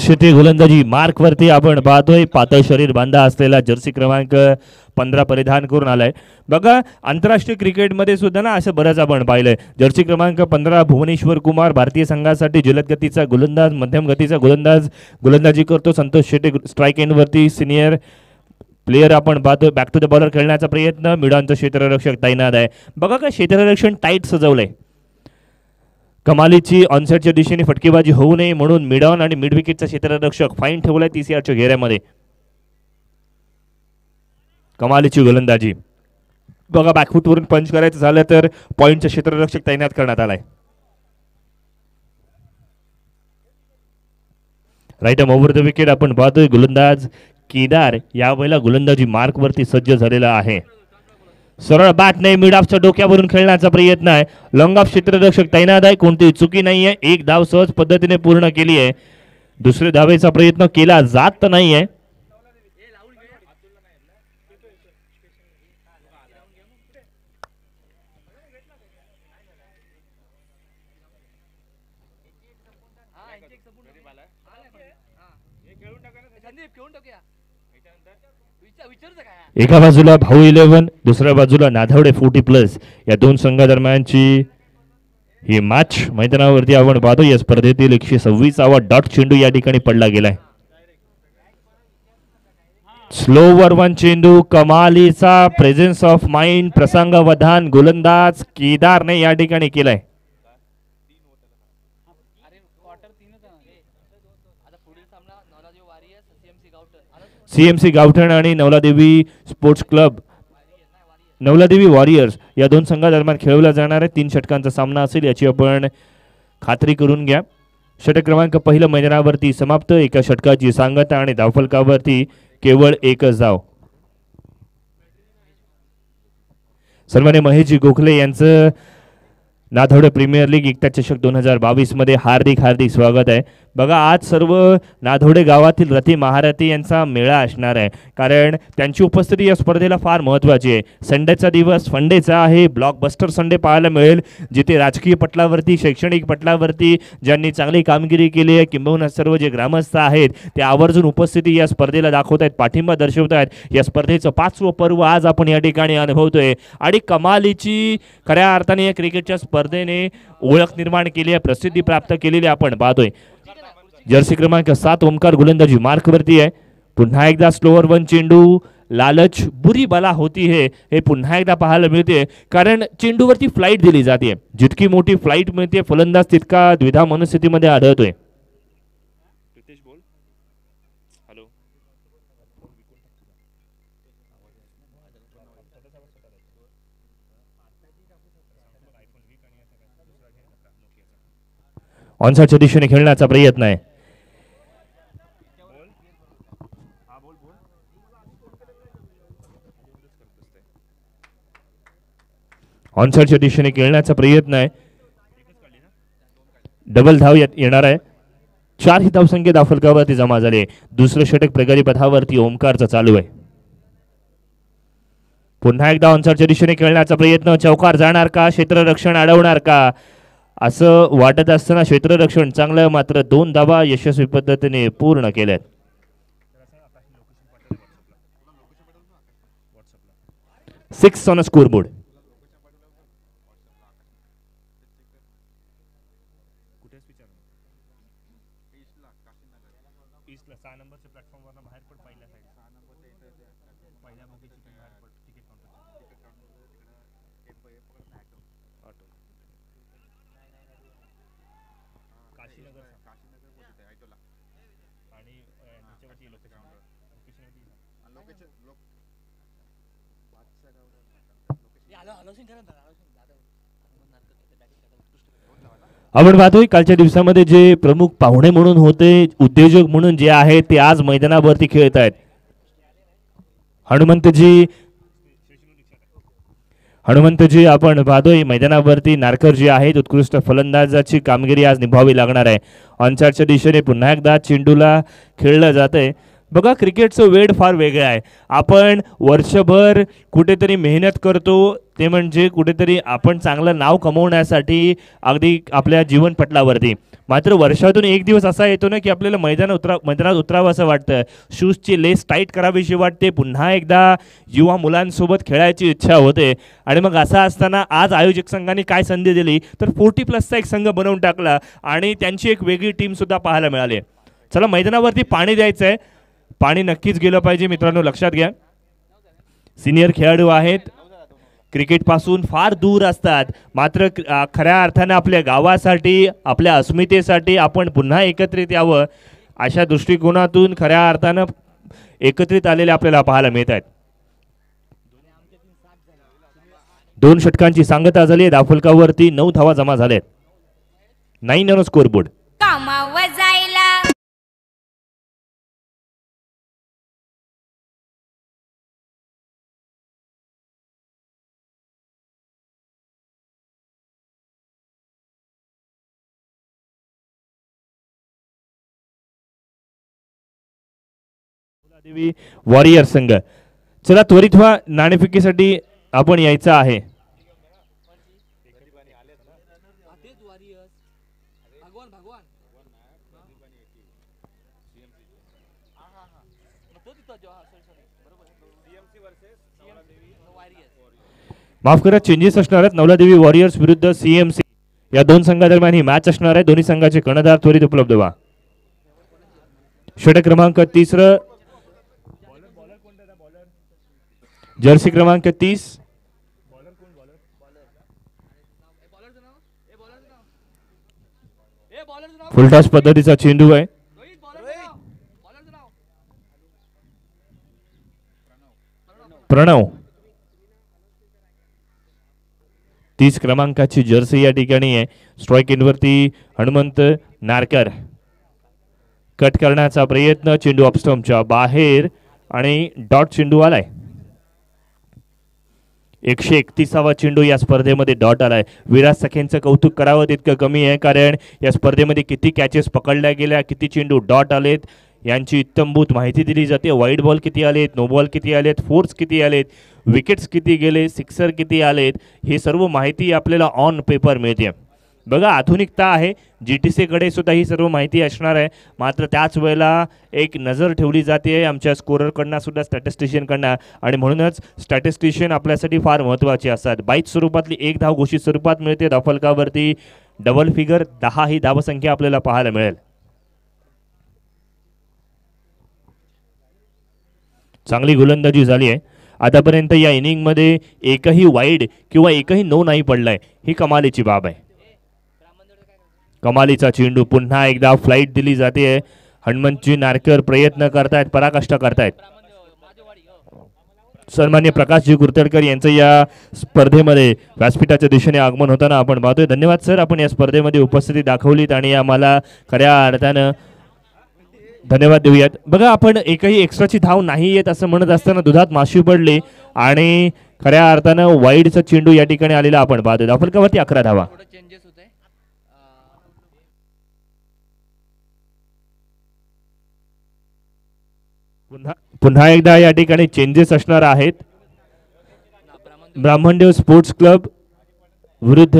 शेती गोलंदाजी. मार्कवरती आपण पाहतोय पातळ शरीर बांधा असलेला जर्सी क्रमांक पंधरा परिधान करून आलाय. बघा आंतरराष्ट्रीय क्रिकेटमध्ये सुद्धा ना असं बरंच आपण पाहिलंय. जर्सी क्रमांक पंधरा भुवनेश्वर कुमार भारतीय संघासाठी जलद गतीचा गोलंदाज मध्यम गतीचा गोलंदाज गोलंदाजी करतो संतोष शेटे स्ट्राईक एंडवरती सिनियर प्लेयर आपण पाहतो बॅक टू द बॉलर खेळण्याचा प्रयत्न मिडॉनचं क्षेत्ररक्षक तैनात आहे. बघा का क्षेत्ररक्षण टाईट सजवलंय. कमालीची ऑनसेटच्या दिशेने फटकेबाजी होऊ नये म्हणून मिडॉन आणि मिडविकेटचा क्षेत्ररक्षक फाईन ठेवलाय तीसीआरच्या घेऱ्यामध्ये. कमालीची गोलंदाजी. बघा बॅकफूटवरून पंच करायचं झालं तर पॉईंटचा क्षेत्ररक्षक तैनात करण्यात आलाय. राईट ओव्हर द विकेट आपण पाहतोय गोलंदाज केदार यावेळेला गोलंदाजी मार्कवरती सज्ज झालेला आहे. सरळ बॅट नाही मिड ऑफच्या डोक्यावरून खेळण्याचा प्रयत्न आहे. लॉंग ऑफ क्षेत्ररक्षक तैनात आहे कोणतीही चुकी नाही आहे एक धाव सहज पद्धतीने पूर्ण केली आहे दुसरे धावेचा प्रयत्न केला जात तर आहे संदीप घेऊन टाकूया विचार विचारूच काय एका बाजूला भाऊ इलेव्हन दुसऱ्या बाजूला नाधावडे फोर्टी प्लस. या दोन संघादरम्यानची ही मॅच मैदानावरती आपण पाहतो. या स्पर्धेतील एकशे सव्वीसावा डॉट चेंडू या ठिकाणी पडला गेलाय. स्लोवर वन चेंडू कमालीचा प्रेझेन्स ऑफ माइंड प्रसंगवधान गोलंदाज केदारने या ठिकाणी केलाय अरे क्वार्टर तीनच आहे ना. आता पुढील सामना नवराजी वारियर्स सीएमसी गावठण आलं सीएमसी गावठण आणि Navladevi sports club. Navladevi warriors या दोन संघादरम्यान खेळवला जाणार आहे. तीन षटकांचा सामना असेल याची आपण खात्री करून घ्या. षटक क्रमांक पहिलं मैदानावरती समाप्त. एका षटकाची सांगता आणि धावफलकावरती केवळ एकच धाव सन्मान्य महेशजी गोखले यांचं नाथवडे प्रीमियर लीग एकता चषक दोन हजार बावीसमध्ये हार्दिक हार्दिक स्वागत आहे. बघा आज सर्व नाधोडे गावातील रथी महारथी यांचा मेळा असणार आहे. कारण त्यांची उपस्थिती या स्पर्धेला फार महत्त्वाची आहे. संडेचा दिवस फंडेचा आहे. ब्लॉकबस्टर संडे पाहायला मिळेल. जिथे राजकीय पटलावरती शैक्षणिक पटलावरती ज्यांनी चांगली कामगिरी केली आहे किंबहुना सर्व जे ग्रामस्थ आहेत ते आवर्जून उपस्थिती या स्पर्धेला दाखवत आहेत पाठिंबा दर्शवत आहेत. या स्पर्धेचं पाचवं पर्व आज आपण या ठिकाणी अनुभवतोय. आणि कमालीची खऱ्या अर्थाने या क्रिकेटच्या स्पर्धेने ओळख निर्माण केली आहे प्रसिद्धी प्राप्त केलेली आपण पाहतोय. जर्सी क्रमांक सात ओमकार गोलंदाजी मार्कवरती आहे. पुन्हा एकदा स्लोअर वन चेंडू लालच बुरी बला होती है हे पुन्हा एकदा पाहायला मिळते कारण चेंडूवरती फ्लाईट दिली जाते. जितकी मोठी फ्लाईट मिळते फलंदाज तितका द्विधा मनस्थितीमध्ये आढळतोय. ऑनसाईडच्या दिशेने खेळण्याचा प्रयत्न आहे ऑनसाईडच्या दिशेने खेळण्याचा प्रयत्न आहे डबल धाव येत- येणार आहे चार ही धावसंख्या दाफलकावरती जमा झाली दुसरं षटक प्रगती पथावरती चालू आहे पुन्हा एकदा ऑनसाईडच्या दिशेने खेळण्याचा प्रयत्न चौकार जाणार का क्षेत्ररक्षण अडवणार का असं वाटत असताना क्षेत्ररक्षण चांगलं मात्र दोन धावा यशस्वी पद्धतीने पूर्ण केल्यात सिक्स ऑन अ स्कोरबोर्ड. आलो आलो करा ना आलो दादा म्हणणार का ते batting टाकायला उत्कृष्ट खेळला. आपण पाहतोय कालच्या दिवसामध्ये जे प्रमुख पाहुणे म्हणून होते उद्योजक म्हणून जे आहेत ते आज मैदानावरती खेळत आहेत. हनुमंतजी हनुमंतजी आपण पाहतोय मैदानावरती नारकरजी आहेत उत्कृष्ट फलंदाजाची कामगिरी आज निभावी लागणार आहे. ऑनसाईडच्या दिशेने पुन्हा एकदा चेंडूला खेळलं जात आहे बघा क्रिकेटचं वेड फार वेगळं आहे. आपण वर्षभर कुठेतरी मेहनत करतो ते म्हणजे कुठेतरी आपण चांगलं नाव कमवण्यासाठी अगदी आपल्या जीवनपटलावरती. मात्र वर्षातून एक दिवस असा येतो ना की आपल्याला मैदान उतरा मैदानात उतरावं असं वाटतं. शूजची लेस टाईट करावीशी वाटते. पुन्हा एकदा युवा मुलांसोबत खेळायची इच्छा होते. आणि मग असं असताना आज आयोजक संघाने काय संधी दिली? तर फोर्टी प्लसचा एक संघ बनवून टाकला आणि त्यांची एक वेगळी टीमसुद्धा पाहायला मिळाली. चला मैदानावरती पाणी द्यायचं आहे पाणी नक्कीच गेलं पाहिजे मित्रांनो लक्षात घ्या. सिनियर खेळाडू आहेत. क्रिकेटपासून फार दूर असतात. मात्र खऱ्या अर्थानं आपल्या गावासाठी आपल्या अस्मितेसाठी आपण पुन्हा एकत्रित यावं अशा दृष्टिकोनातून खऱ्या अर्थानं एकत्रित आलेले आपल्याला पाहायला मिळत आहेत. दोन षटकांची सांगता झाली आहे. नऊ धावा जमा झाल्यात nine on scoreboard Devi warrior संघ. चला त्वरित व्हा नाणेफेकीसाठी आपण यायचं आहे. माफ करा चेंजेस असणार आहेत. नवलादेवी वॉरियर्स विरुद्ध सीएमसी या दोन संघादरम्यान ही मॅच असणार आहे. दोन्ही संघाचे कर्णधार त्वरित उपलब्ध व्हा. षटक क्रमांक तिसरं जर्सी क्रमांक तीस. फुलटॉस पद्धतीचा चेंडू आहे. प्रणव. तीस क्रमांकाची जर्सी या ठिकाणी आहे. स्ट्राईक इनवरती हनुमंत नारकर. कट करण्याचा प्रयत्न चेंडू अपस्टम्पच्या बाहेर आणि डॉट चेंडू आलाय. एकशे एकतीसावा चेंडू या स्पर्धेमध्ये डॉट आलाय. विराज सखेंचं कौतुक करावं तितकं कमी आहे कारण या स्पर्धेमध्ये किती कॅचेस पकडल्या गेल्या किती चेंडू डॉट आलेत यांची इत्तमभूत माहिती दिली जाते. वाईट बॉल किती आलेत नो बॉल किती आलेत फोर्स किती आलेत विकेट्स किती गेले सिक्सर किती आलेत हे सर्व माहिती आपल्याला ऑन पेपर मिळते. बघा आधुनिकता आहे. जी टी सीकडे सुद्धा ही सर्व माहिती असणार आहे. मात्र त्याच वेळेला एक नजर ठेवली जाते. आमच्या स्कोररकडनं सुद्धा स्टॅटिस्टिशियनकडनं आणि म्हणूनच स्टॅटिस्टिशियन आपल्यासाठी फार महत्त्वाचे असतात. बाईक स्वरूपातली एक धाव घोषित स्वरूपात मिळते. धावफलकावरती डबल फिगर दहा ही धावसंख्या आपल्याला पाहायला मिळेल. चांगली गोलंदाजी झाली आहे. आतापर्यंत या इनिंगमध्ये एकही वाईड किंवा एकही नो नाही पडलाय. ही कमालीची बाब आहे. कमालीचा चेंडू पुन्हा एकदा फ्लाईट दिली जाते. हनुमंतजी नारकर प्रयत्न करतायत पराकाष्ठा करतायत. सन्मान्य प्रकाशजी गुरतडकर यांचं या स्पर्धेमध्ये व्यासपीठाच्या दिशेने आगमन होताना आपण पाहतोय. धन्यवाद सर. आपण या स्पर्धेमध्ये उपस्थिती दाखवलीत आणि आम्हाला खऱ्या अर्थानं धन्यवाद देऊयात. बघा आपण एकही एक्स्ट्राची धाव नाही येत असं म्हणत असताना दुधात माशी पडली आणि खऱ्या अर्थानं वाईडचा चेंडू या ठिकाणी आलेला आपण पाहतोय. दाफलकावरती अकरा धावा थोडं चेंजेस होते पुन्हा पुन्हा एकदा या ठिकाणी चेंजेस असणार आहेत. ब्राह्मणदेव स्पोर्ट्स क्लब विरुद्ध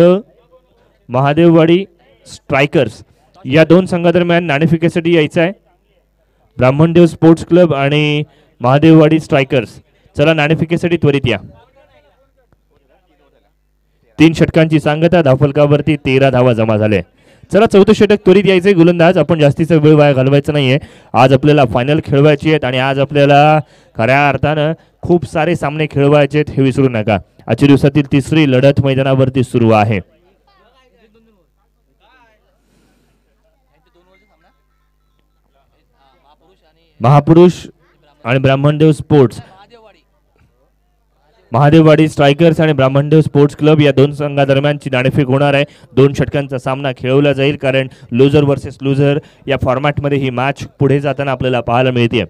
महादेववाडी स्ट्रायकर्स या दोन संघादरम्यान नाणेफिकेसाठी यायचं आहे. ब्राह्मणदेव स्पोर्ट्स क्लब आणि महादेववाडी स्ट्रायकर्स चला नाणेफिकेसाठी त्वरित या. तीन षटकांची सांगता धावफलकावरती तेरा धावा जमा झाले चला चौथं षटक त्वरित यायचंय. गोलंदाज आपण जास्तीचा वेळ वाया घालवायचा नाहीये. आज आपल्याला फायनल खेळवायची आहेत आणि आज आपल्याला खऱ्या अर्थानं खूप सारे सामने खेळवायचे आहेत हे विसरू नका. आजच्या दिवसातील तिसरी लढत मैदानावरती सुरू आहे. महापुरुष आणि ब्राह्मणदेव स्पोर्ट्स महादेववाडी स्ट्रायकर्स आणि ब्राह्मणदेव स्पोर्ट्स क्लब या दोन संघादरम्यानची नाणेफेक होणार आहे. दोन षटकांचा सामना खेळवला जाईल कारण लुझर वर्सेस लुझर या फॉर्मॅटमध्ये ही मॅच पुढे जाताना आपल्याला पाहायला मिळते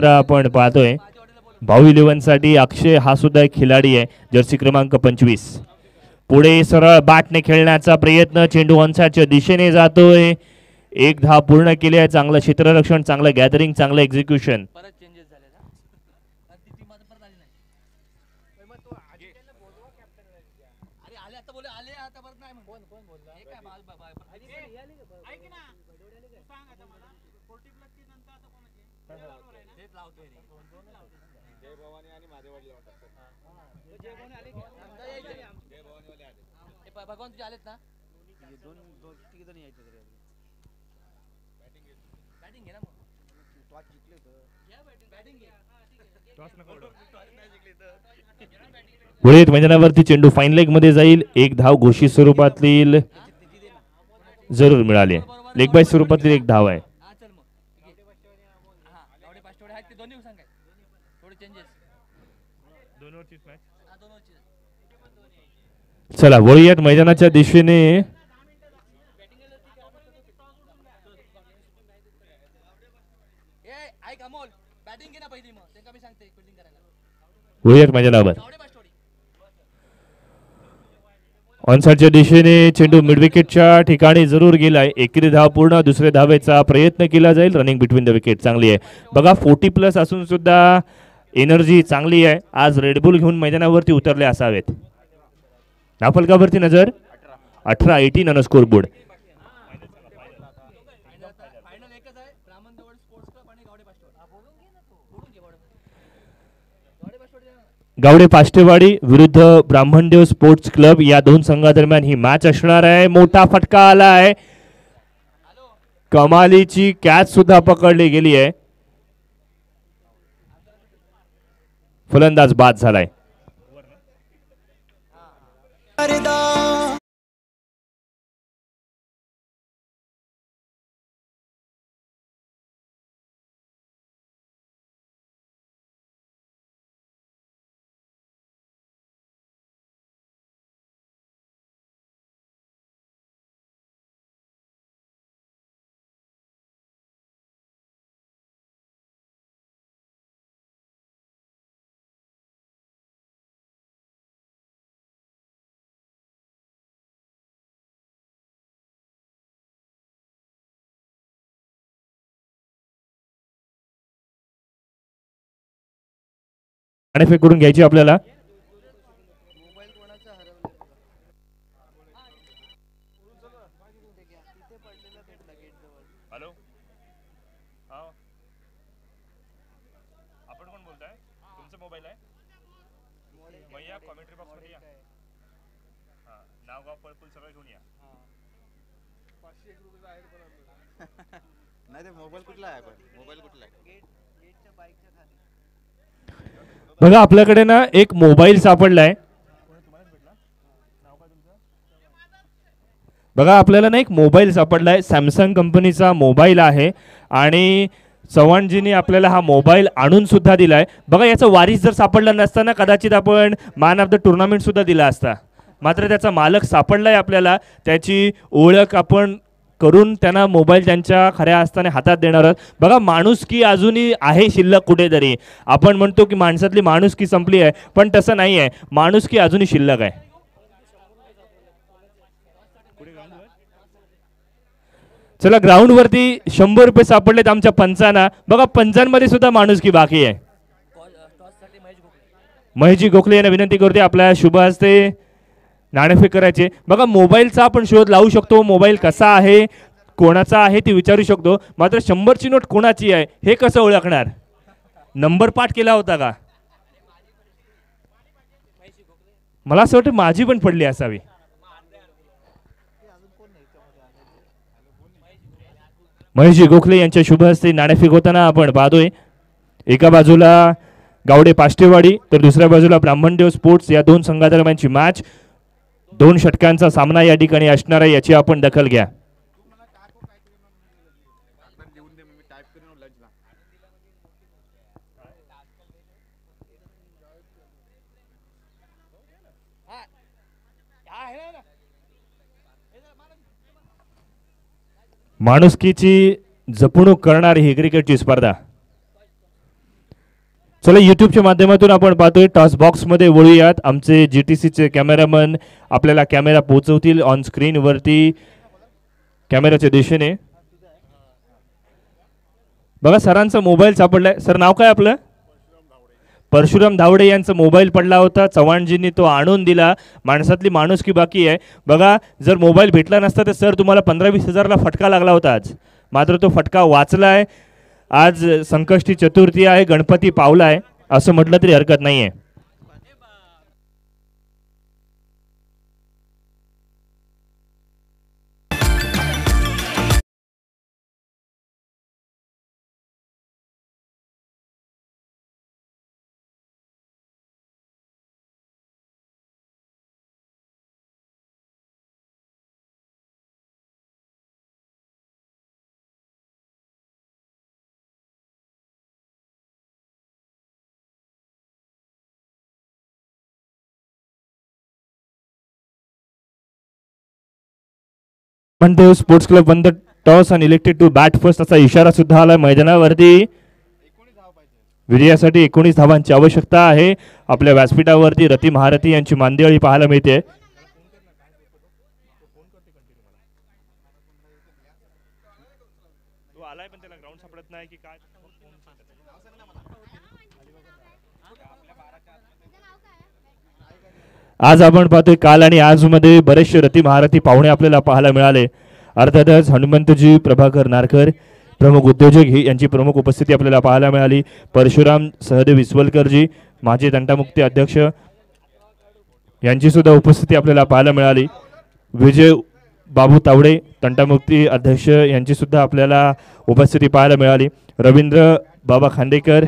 मात्र आपण पाहतोय. भाऊ इलेव्हनसाठी अक्षय हा सुद्धा एक खिलाडी आहे जर्सी क्रमांक पंचवीस. पुढे सरळ बॅटने खेळण्याचा प्रयत्न चेंडू वंशाच्या दिशेने जातोय. एक धाव पूर्ण केली आहे चांगलं क्षेत्ररक्षण चांगलं गॅदरिंग चांगलं एक्झिक्युशन परत चेंजेस झाले ना आणि ती टीम आता परत आली नाही अरे आले आता बोले आले आता परत नाही कोण कोण बोलला हे काय बाल- बा- बा- ऐक ना तू सांग आता मला फोर्टी प्लस ची नंतर आता कोणाची तेच लावतोय रे जय भवानी आणि महादेवाडी जय भवानी आले की? नंतर यायचे. हे प- भगवान तुझे आलेत ना? दोन दोन तिघ जण यायचे बॅटिंग घे ना मग. टॉस जिंकले तर. बॅटिंग. घे. पुढे मैदानावरती चेंडू फाईन लेगमध्ये जाईल. एक धाव घोषित स्वरूपातील जरूर मिळाली. लेग बाय स्वरूपातील एक धाव आहे हा चल मग घे. हा एवढे पाच तेवढे आहेत ते दोन्ही सांग काय थोडे चेंजेस हा दोन ओव्हरची चला वळूयात मैदानाच्या दिशेने. वळूयात मैदानावर. ऑनसाईडच्या दिशेने चेंडू मिड विकेटच्या ठिकाणी जरूर गेलाय. एकेरी धाव पूर्ण दुसऱ्या धावेचा प्रयत्न केला जाईल. रनिंग बिटवीन द विकेट चांगली आहे. बघा फोर्टी प्लस असून सुद्धा एनर्जी चांगली आहे. आज रेडबुल घेऊन मैदानावरती उतरले असावेत. नाफलकावरती नजर? अठरा eighteen on scoreboard Gawade Gawade Pashtewadi विरुद्ध ब्राह्मणदेव स्पोर्ट्स क्लब या दोन संघादरम्यान ही मॅच असणार आहे. मोठा फटका आला आहे. कमालीची कॅच सुद्धा पकडली गेली आहे. फलंदाज बाद झालाय. Caridade. पळपूल सगळं घेऊन या. नाही ते मोबाईल कुठला आहे पण मोबाईल कुठला आहे? बघा आपल्याकडे ना एक मोबाईल सापडलाय. बघा आपल्याला ना एक मोबाईल सापडलाय. सॅमसंग कंपनीचा मोबाईल आहे आणि चव्हाणजींनी आपल्याला हा मोबाईल आणून सुद्धा दिलाय. बघा याचा वारीस जर सापडला नसताना कदाचित आपण मॅन ऑफ द टुर्नामेंट सुद्धा दिला असता. मात्र त्याचा मालक सापडलाय आपल्याला. त्याची ओळख आपण करून त्यांना मोबाईल त्यांच्या खऱ्या असताना हातात देणार आहोत. बघा माणुसकी अजूनही आहे शिल्लक कुठेतरी. आपण म्हणतो की माणसातली माणुसकी संपली आहे पण तसं नाही आहे. माणुसकी अजूनही शिल्लक आहे. चला ग्राउंड वरती शंभर रुपये सापडलेत आमच्या पंचांना. बघा पंचांमध्ये सुद्धा माणुसकी बाकी आहे. महेशजी गोखले यांना विनंती करते आपल्या शुभ हस्ते नाणेफेक करायचे. बघा मोबाईलचा आपण शोध लावू शकतो. मोबाईल कसा आहे? कोणाचा आहे ते विचारू शकतो. मात्र शंभरची नोट कोणाची आहे? हे कसं ओळखणार? नंबर पाठ केला होता का? मला असं वाटतं माझी पण पडली असावी. महेशजी गोखले यांच्या शुभ हस्ते नाणेफेक होताना आपण पाहतोय. एका बाजूला गावडे पाष्टेवाडी तर दुसऱ्या बाजूला ब्राह्मणदेव स्पोर्ट्स या दोन संघादरम्यानची मॅच दोन षटकांचा सामना या ठिकाणी असणार आहे याची आपण दखल घ्या. माणुसकीची जपणूक करणारी ही क्रिकेटची स्पर्धा. चला यूट्यूबच्या माध्यमातून आपण पाहतोय टॉस बॉक्समध्ये वळूयात. आमचे जी टी सीचे कॅमेरामन आपल्याला कॅमेरा पोहोचवतील ऑन स्क्रीनवरती कॅमेराच्या दिशेने. बघा सरांचा मोबाईल सापडलाय. सर नाव काय आपलं? परशुराम धावडे यांचा मोबाईल पडला होता. चव्हाणजींनी तो आणून दिला. माणसातली माणूस की बाकी आहे. बघा जर मोबाईल भेटला नसता तर सर तुम्हाला पंधरा वीस हजारला फटका लागला होता आज. मात्र तो फटका वाचला आहे आज संकष्टी चतुर्थी आहे गणपती पावला आहे असं म्हटलं तरी हरकत नाही आहे म्हणतो sports club won the toss आणि इलेक्टेड टू बॅट फर्स्ट असा इशारा सुद्धा आला मैदानावरती विजयासाठी एकोणीस धावांची आवश्यकता आहे आपल्या व्यासपीठावरती रती महारथी यांची मांदियाळी पाहायला मिळते आज आपण पाहतोय काल आणि आजमध्ये बरेचसे रती महारथी पाहुणे आपल्याला पाहायला मिळाले. अर्थातच हनुमंतजी प्रभाकर नारकर प्रमुख उद्योजक ही यांची प्रमुख उपस्थिती आपल्याला पाहायला मिळाली. परशुराम सहदेव विस्वलकरजी माजी तंटामुक्ती अध्यक्ष यांची सुद्धा उपस्थिती आपल्याला पाहायला मिळाली. विजय बाबू तावडे तंटामुक्ती अध्यक्ष यांची सुद्धा आपल्याला उपस्थिती पाहायला मिळाली. रवींद्र बाबा खांडेकर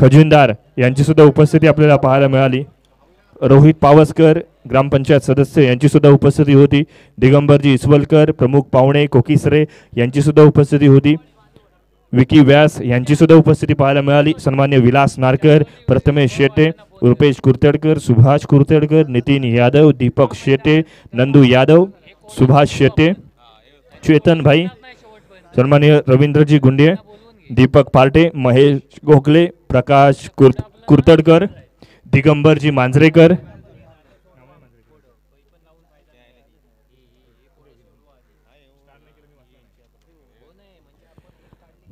खजिनदार यांची सुद्धा उपस्थिती आपल्याला पाहायला मिळाली. रोहित पावसकर ग्रामपंचायत सदस्य यांचीसुद्धा उपस्थिती होती. दिगंबरजी इसवलकर प्रमुख पाहुणे कोकिसरे यांचीसुद्धा उपस्थिती होती. विकी व्यास यांचीसुद्धा उपस्थिती पाहायला मिळाली. सन्मान्य विलास नारकर प्रथमेश शेटे रुपेश कुर्तेडकर सुभाष कुर्तेडकर नितीन यादव दीपक शेटे नंदू यादव सुभाष शेटे चेतन भाई सन्मान्य रवींद्रजी गुंडे दीपक पार्टे महेश गोखले प्रकाश कुर कुर्तडकर दिगंबरजी मांजरेकर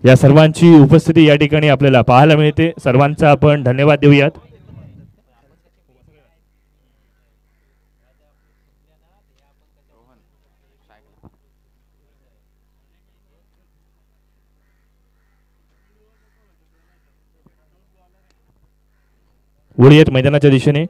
या सर्वांची उपस्थिती या ठिकाणी आपल्याला पाहायला मिळते. सर्वांचा आपण धन्यवाद देऊयात. वळूयात मैदानाच्या दिशेने.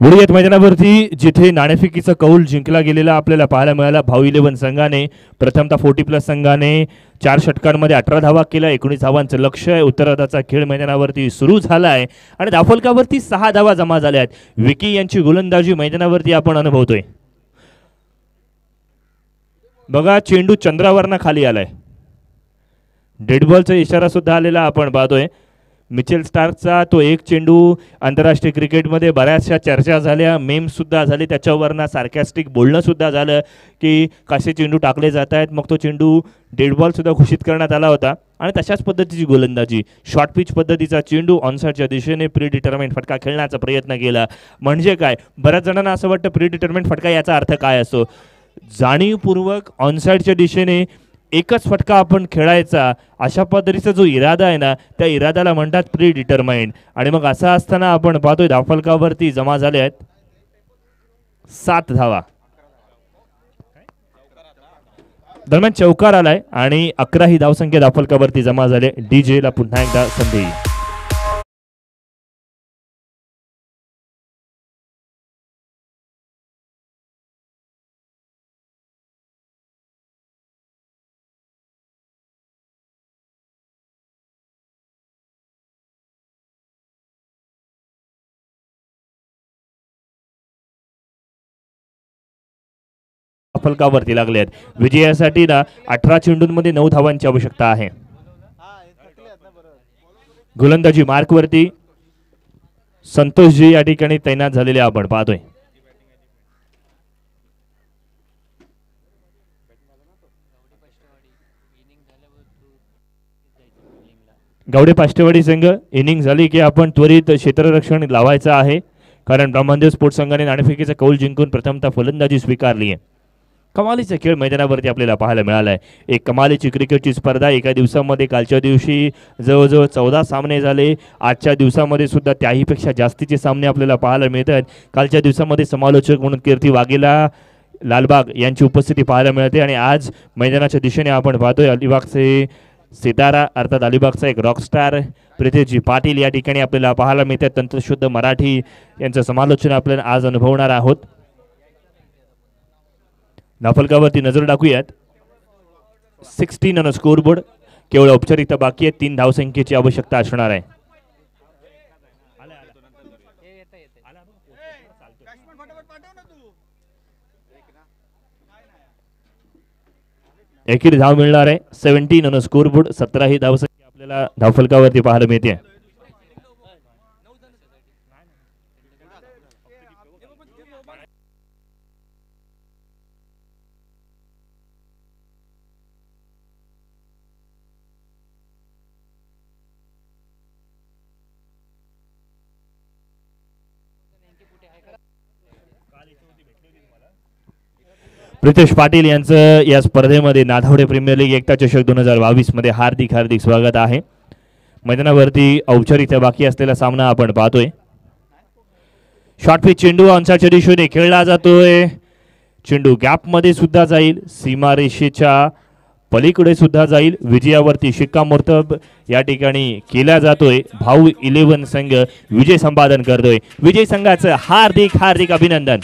वळूयात मैदानावरती जिथे नाणेफेकीचा कौल जिंकला गेलेला आपल्याला पाहायला मिळाला भाऊ इलेव्हन संघाने प्रथमतः फोर्टी प्लस संघाने चार षटकांमध्ये अठरा धावा केला एकोणीस धावांचं लक्ष आहे. उत्तरार्धाचा खेळ मैदानावरती सुरू झाला आहे आणि दाफलकावरती सहा धावा जमा झाल्या आहेत विकी यांची गोलंदाजी मैदानावरती आपण अनुभवतोय. बघा चेंडू चंद्रावरनं खाली आलाय. डेडबॉलचा इशारा सुद्धा आलेला आपण पाहतोय. मिचेल स्टार्कचा तो एक चेंडू आंतरराष्ट्रीय क्रिकेटमध्ये बऱ्याचशा चर्चा झाल्या मेम्ससुद्धा झाली झाले त्याच्यावरनं सार्कॅस्टिक बोलणंसुद्धा झालं की कसे चेंडू टाकले जात आहेत. मग तो चेंडू डेडबॉलसुद्धा घोषित करण्यात आला होता. आणि तशाच पद्धतीची गोलंदाजी शॉर्ट पिच पद्धतीचा चेंडू ऑनसाईडच्या दिशेने प्री डिटर्मेंट फटका खेळण्याचा प्रयत्न केला. म्हणजे काय? बऱ्याच जणांना असं वाटतं प्री डिटर्मेंट फटका याचा अर्थ काय असतो जाणीवपूर्वक ऑनसाईडच्या दिशेने एकच फटका आपण खेळायचा अशा पद्धतीचा जो इरादा आहे ना त्या इराद्याला म्हणतात प्री डिटरमाइंड आणि मग असं असताना आपण पाहतोय धाफलकावरती जमा झाले आहेत सात धावा. दरम्यान चौकार आलाय आणि अकरा ही धावसंख्या दाफलकावरती जमा झाले डी ला पुन्हा एकदा संधी. फलकावरती लागले आहेत विजयासाठी ना अठरा चेंडूंमध्ये नऊ धावांची आवश्यकता आहे. गोलंदाजी मार्कवरती. संतोषजी या ठिकाणी तैनात झालेले आपण पाहतोय. गावडे पाष्टेवाडी संघ इनिंग झाली की आपण त्वरित क्षेत्ररक्षण लावायचं आहे. कारण ब्रह्मांदेव स्पोर्ट्स संघाने नाणेफेकीचा कौल जिंकून प्रथमतः फलंदाजी स्वीकारली आहे कमालीचा खेळ मैदानावरती आपल्याला पाहायला मिळाला आहे एक कमालीची क्रिकेटची स्पर्धा एका दिवसामध्ये कालच्या दिवशी जवळजवळ चौदा सामने झाले. आजच्या दिवसामध्ये सुद्धा त्याहीपेक्षा जास्तीचे सामने आपल्याला पाहायला मिळत आहेत कालच्या दिवसामध्ये समालोचक म्हणून कीर्ती वाघेला लालबाग यांची उपस्थिती पाहायला मिळते आणि आज मैदानाच्या दिशेने आपण पाहतोय अलिबागचे सितारा अर्थात अलिबागचा एक रॉकस्टार प्रितेशजी पाटील या ठिकाणी आपल्याला पाहायला मिळतात. तंत्रशुद्ध मराठी यांचं समालोचन आपल्याला आज अनुभवणार आहोत. नाफलकावरती नजर टाकूयात. सिक्स्टीन ऑन स्कोरबोर्ड केवळ औपचारिकता बाकी आहे. तीन धावसंख्येची आवश्यकता असणार आहे. एकीर एकीड धाव मिळणार आहे. सेव्हन्टीन ऑन स्कोरबोर्ड सतरा ही धावसंख्या आपल्याला धावफलकावरती पाहायला मिळते. प्रितेश पाटील यांचं या स्पर्धेमध्ये नाधवडे प्रीमियर लीग एकता चषक दोन हजार बावीसमध्ये हार्दिक हार्दिक स्वागत आहे. मैदानावरती औपचारिकता बाकी असलेला सामना आपण पाहतोय. शॉर्टपिच चेंडू अंशाच्या दिशेने खेळला जातोय. चेंडू गॅपमध्ये सुद्धा जाईल. सीमारेषेच्या पलीकडे सुद्धा जाईल. विजयावरती शिक्कामोर्तब या ठिकाणी केला जातोय. भाऊ इलेव्हन संघ विजय संपादन करतोय. विजय संघाचं हार्दिक हार्दिक अभिनंदन.